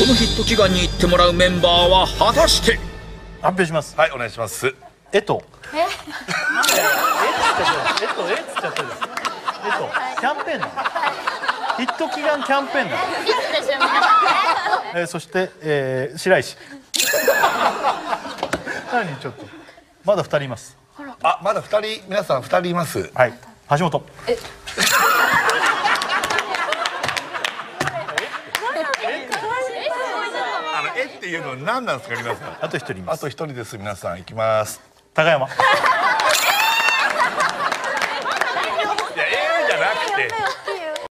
このヒット祈願に行ってもらうメンバーは果たして？発表します。はいお願いします。えと。え？え？っつっちゃってるえっとえ？っつっちゃってるえっとキャンペーンなの？ヒット祈願キャンペーンなの？えーそして、えー、白石。何ちょっと。まだ二人います。あまだ二人皆さん二人います。はい。橋本。あっていうのは何なんですか皆さん。あと一人あと一人です皆さん。行きます。高山。いや AI じゃなくて